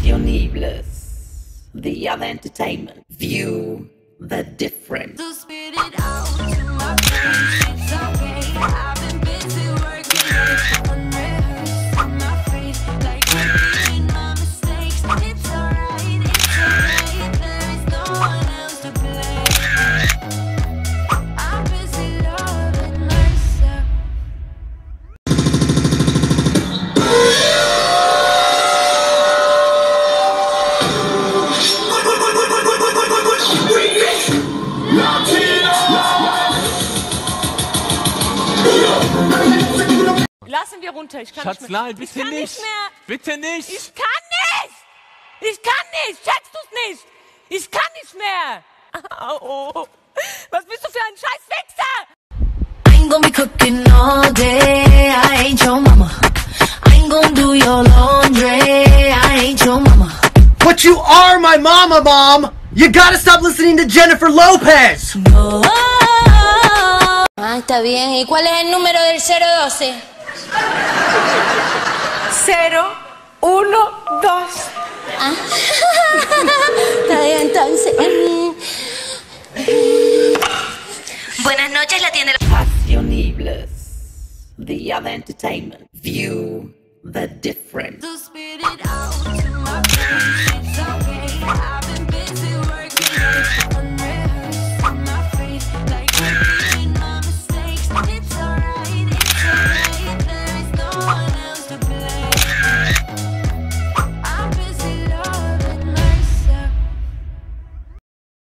Passionibles. The other entertainment. View the difference. Lassen wir runter. Ich kann Schatz, nicht mehr. nein, bitte ich kann nicht. nicht mehr. Bitte nicht. Ich kann nicht. Ich kann nicht. Checkst du's nicht? Ich kann nicht mehr. Au. Was bist du für ein scheiß Wichser? I ain't gonna be cooking all day. I ain't your mama. I ain't gonna do your laundry. I ain't your mama. But you are my mama, mom! You gotta stop listening to Jennifer Lopez! Oh, Ah, está bien. ¿Y cuál es el número del 012? Cero, uno, dos. Ah. está bien, entonces. Buenas noches, la tienda. Passionibles. The other entertainment. View the difference.